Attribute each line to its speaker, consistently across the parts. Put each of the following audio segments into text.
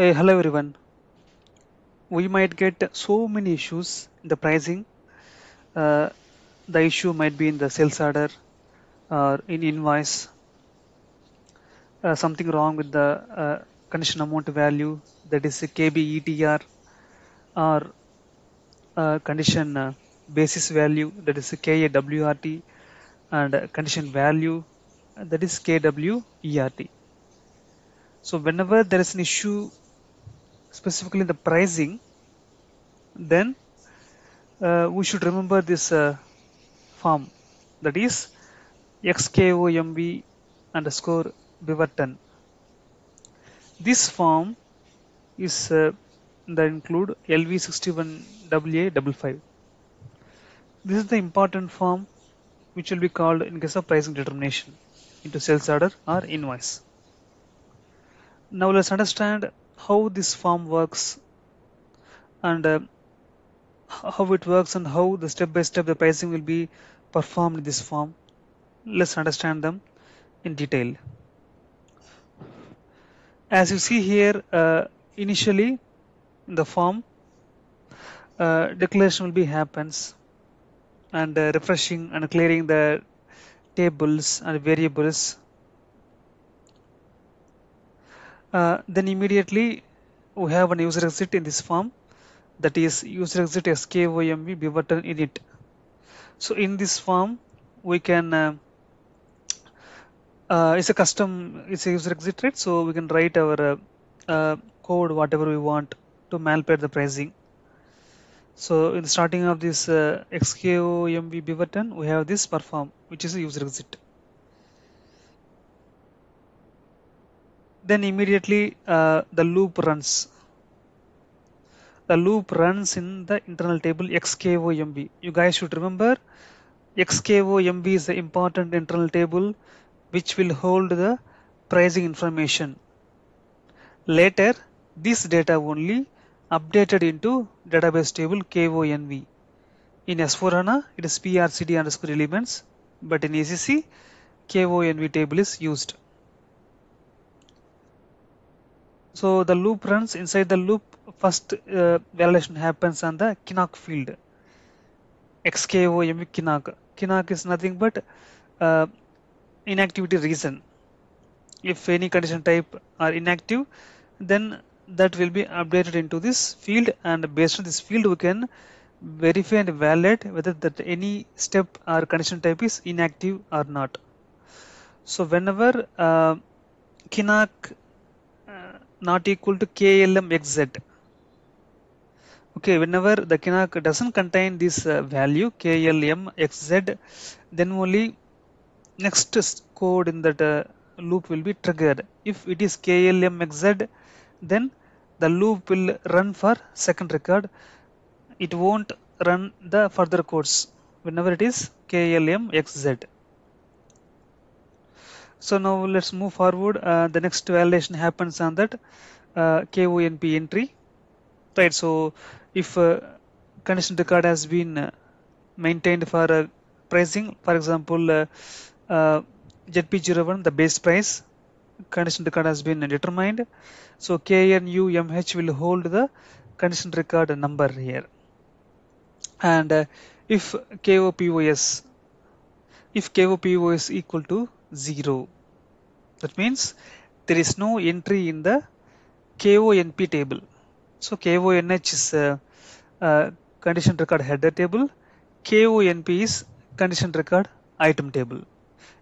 Speaker 1: Uh, hello everyone. We might get so many issues in the pricing. Uh, the issue might be in the sales order or in invoice. Uh, something wrong with the uh, condition amount value that is KBETR or uh, condition uh, basis value that is KAWRT and condition value that is KWERT. So whenever there is an issue specifically the pricing, then uh, we should remember this uh, form that is XKOMV underscore BEWERTEN. This form is uh, that include LV61AA55. This is the important form which will be called in case of pricing determination into sales order or invoice. Now let's understand how this form works and uh, how it works and how the step by step the pricing will be performed in this form. Let's understand them in detail. As you see here, uh, initially in the form, uh, declaration will be happens and uh, refreshing and clearing the tables and variables uh, then immediately we have an user exit in this form. That is user exit xkomv bewerten init so in this form we can uh, uh, it's a custom it's a user exit right? So we can write our uh, uh, code whatever we want to manipulate the pricing. So in the starting of this uh, xkomv we have this perform which is a user exit then immediately uh, the loop runs. The loop runs in the internal table xkomv you guys should remember xkomv is the important internal table which will hold the pricing information. Later this data only updated into database table konv in s4hana it is prcd underscore elements but in ECC konv table is used so the loop runs inside the loop. First uh, validation happens on the KINAK field. Xkomv KINAK. KINAK is nothing but uh, inactivity reason. If any condition type are inactive then that will be updated into this field and based on this field we can verify and validate whether that any step or condition type is inactive or not. So whenever uh, KINAK not equal to KLM XZ okay whenever the KINAK doesn't contain this uh, value KLM XZ then only next code in that uh, loop will be triggered. If it is KLM XZ then the loop will run for second record. It won't run the further codes whenever it is KLM XZ so now let's move forward. Uh, the next validation happens on that uh, KONP entry. Right so if uh, condition record has been uh, maintained for uh, pricing for example uh, uh, ZP01 the base price condition record has been determined. So KNUMH will hold the condition record number here. And if KOPOS if KOPOS equal to 0 that means there is no entry in the KONP table. So KONH is uh, uh, condition record header table. KONP is condition record item table.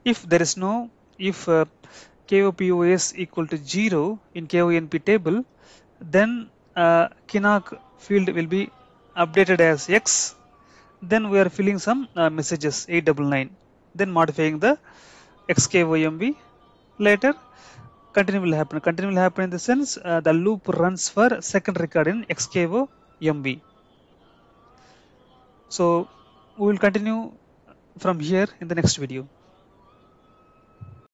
Speaker 1: If there is no if uh, KOPOS equal to 0 in KONP table then uh, KINAK field will be updated as X. Then we are filling some uh, messages 899 then modifying the XKOMV later continue will happen. Continue will happen in the sense uh, the loop runs for second record in XKOMV so we will continue from here in the next video